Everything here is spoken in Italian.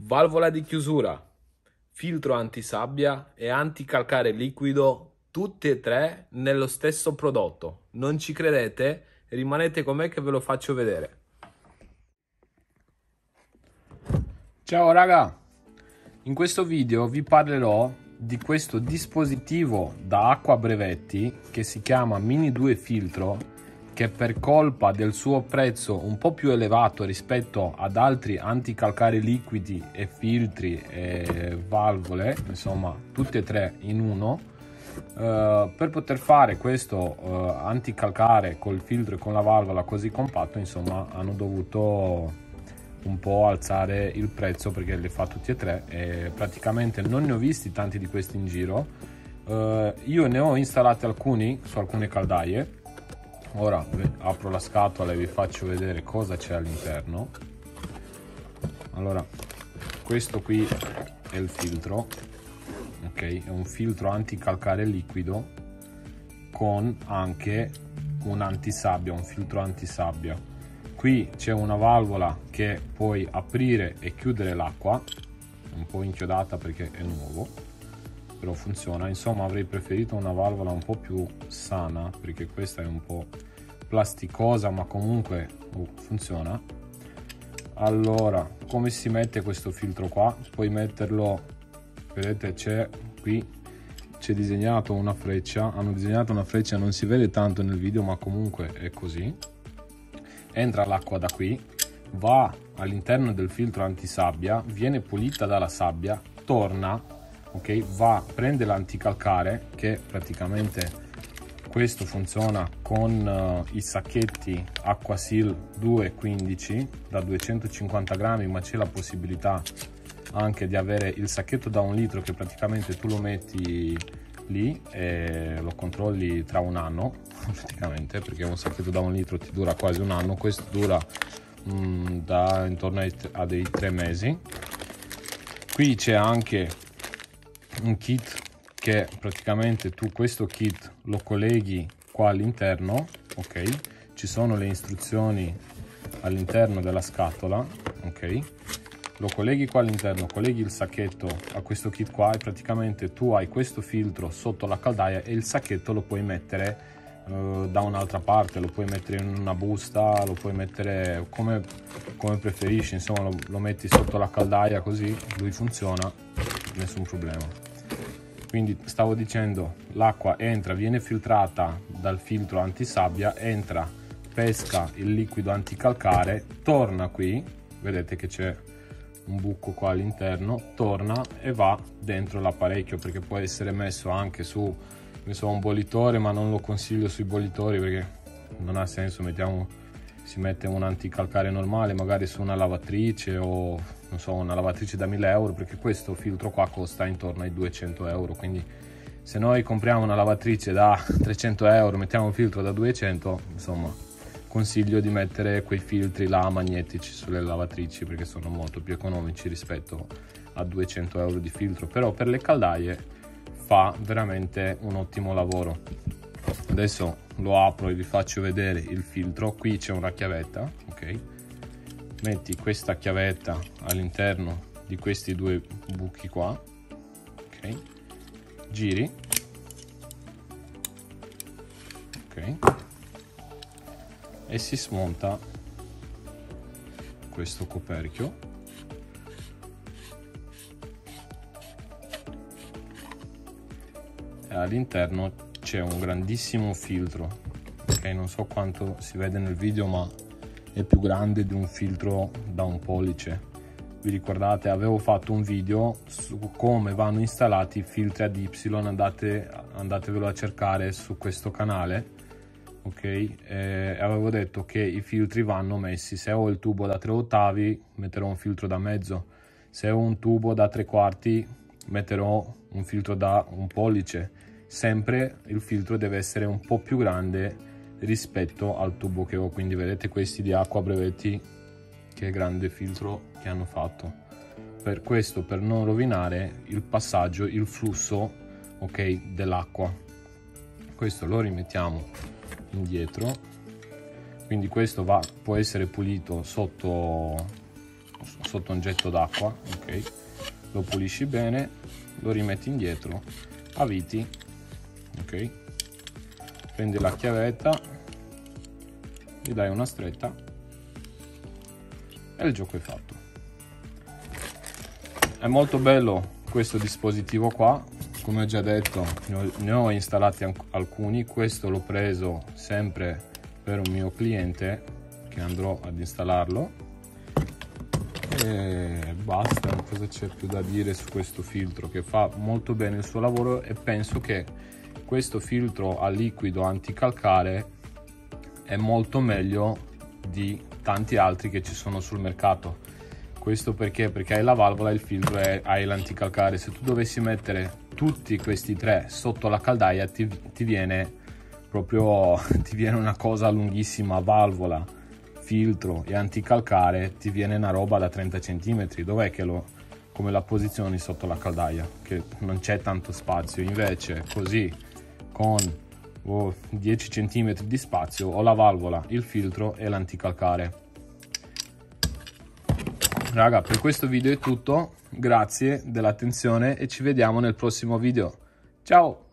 valvola di chiusura, filtro antisabbia e anticalcare liquido, tutti e tre nello stesso prodotto. Non ci credete? Rimanete con me che ve lo faccio vedere. Ciao raga, in questo video vi parlerò di questo dispositivo da acqua brevetti che si chiama Mini 2 Filtro che per colpa del suo prezzo un po' più elevato rispetto ad altri anticalcare liquidi e filtri e valvole, insomma tutte e tre in uno, uh, per poter fare questo uh, anticalcare col filtro e con la valvola così compatto, insomma hanno dovuto un po' alzare il prezzo perché le fa tutti e tre e praticamente non ne ho visti tanti di questi in giro. Uh, io ne ho installati alcuni su alcune caldaie ora apro la scatola e vi faccio vedere cosa c'è all'interno. Allora questo qui è il filtro ok? È un filtro anticalcare liquido con anche un antisabbia un filtro antisabbia. Qui c'è una valvola che puoi aprire e chiudere l'acqua un po' inchiodata perché è nuovo però funziona. Insomma avrei preferito una valvola un po' più sana perché questa è un po' plasticosa ma comunque uh, funziona. Allora come si mette questo filtro qua? Puoi metterlo vedete c'è qui c'è disegnato una freccia. Hanno disegnato una freccia non si vede tanto nel video ma comunque è così. Entra l'acqua da qui va all'interno del filtro antisabbia viene pulita dalla sabbia torna ok? Va prende l'anticalcare che praticamente questo funziona con uh, i sacchetti Aquasil 215 da 250 grammi ma c'è la possibilità anche di avere il sacchetto da un litro che praticamente tu lo metti lì e lo controlli tra un anno praticamente perché un sacchetto da un litro ti dura quasi un anno. Questo dura mm, da intorno ai, a dei tre mesi. Qui c'è anche un kit che praticamente tu questo kit lo colleghi qua all'interno ok? Ci sono le istruzioni all'interno della scatola ok? Lo colleghi qua all'interno colleghi il sacchetto a questo kit qua e praticamente tu hai questo filtro sotto la caldaia e il sacchetto lo puoi mettere uh, da un'altra parte lo puoi mettere in una busta lo puoi mettere come, come preferisci insomma lo, lo metti sotto la caldaia così lui funziona nessun problema quindi stavo dicendo l'acqua entra viene filtrata dal filtro antisabbia entra pesca il liquido anticalcare torna qui vedete che c'è un buco qua all'interno torna e va dentro l'apparecchio perché può essere messo anche su so, un bollitore ma non lo consiglio sui bollitori perché non ha senso mettiamo si mette un anticalcare normale magari su una lavatrice o non so una lavatrice da 1000 euro perché questo filtro qua costa intorno ai 200 euro quindi se noi compriamo una lavatrice da 300 euro mettiamo un filtro da 200 insomma consiglio di mettere quei filtri là magnetici sulle lavatrici perché sono molto più economici rispetto a 200 euro di filtro però per le caldaie fa veramente un ottimo lavoro adesso lo apro e vi faccio vedere il filtro. Qui c'è una chiavetta ok? Metti questa chiavetta all'interno di questi due buchi qua ok? Giri. Ok? E si smonta questo coperchio. E all'interno c'è un grandissimo filtro ok? Non so quanto si vede nel video ma è più grande di un filtro da un pollice. Vi ricordate? Avevo fatto un video su come vanno installati i filtri ad y andate andatevelo a cercare su questo canale ok? E avevo detto che i filtri vanno messi. Se ho il tubo da 3 ottavi metterò un filtro da mezzo. Se ho un tubo da 3 quarti metterò un filtro da un pollice sempre il filtro deve essere un po' più grande rispetto al tubo che ho. Quindi vedete questi di acqua brevetti che grande filtro che hanno fatto. Per questo per non rovinare il passaggio il flusso ok dell'acqua. Questo lo rimettiamo indietro. Quindi questo va può essere pulito sotto sotto un getto d'acqua ok? Lo pulisci bene lo rimetti indietro. Avviti ok. Prendi la chiavetta gli dai una stretta e il gioco è fatto. È molto bello questo dispositivo qua. Come ho già detto ne ho installati alcuni. Questo l'ho preso sempre per un mio cliente che andrò ad installarlo. E basta cosa c'è più da dire su questo filtro che fa molto bene il suo lavoro e penso che questo filtro a liquido anticalcare è molto meglio di tanti altri che ci sono sul mercato questo perché? Perché hai la valvola, il filtro e hai l'anticalcare. Se tu dovessi mettere tutti questi tre sotto la caldaia ti, ti viene proprio ti viene una cosa lunghissima, valvola, filtro e anticalcare, ti viene una roba da 30 cm. Dov'è che lo come la posizioni sotto la caldaia? Che non c'è tanto spazio. Invece così con oh, 10 cm di spazio ho la valvola, il filtro e l'anticalcare Raga, per questo video è tutto, grazie dell'attenzione e ci vediamo nel prossimo video. Ciao!